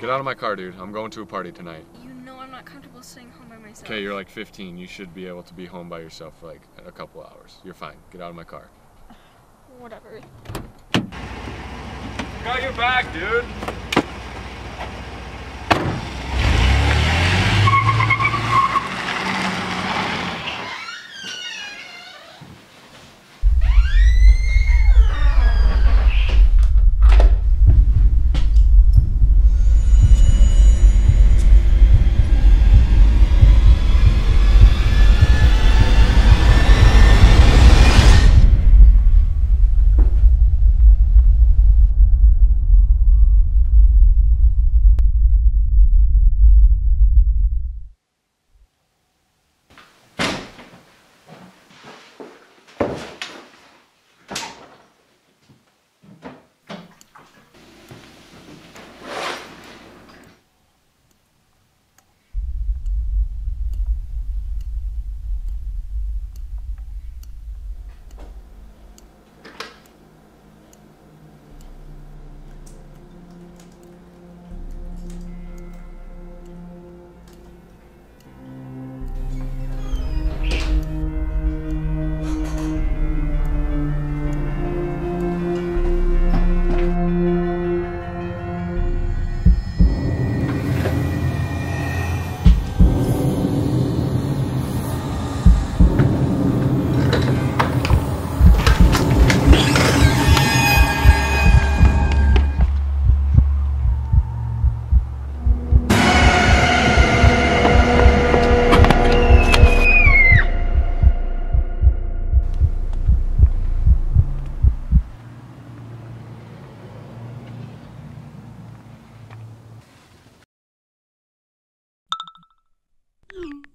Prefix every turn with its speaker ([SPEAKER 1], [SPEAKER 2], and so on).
[SPEAKER 1] Get out of my car, dude. I'm going to a party tonight.
[SPEAKER 2] You know I'm not comfortable staying home by myself.
[SPEAKER 1] Okay, you're like 15. You should be able to be home by yourself for like a couple hours. You're fine. Get out of my car.
[SPEAKER 2] Whatever.
[SPEAKER 1] Got your back, dude. Mm.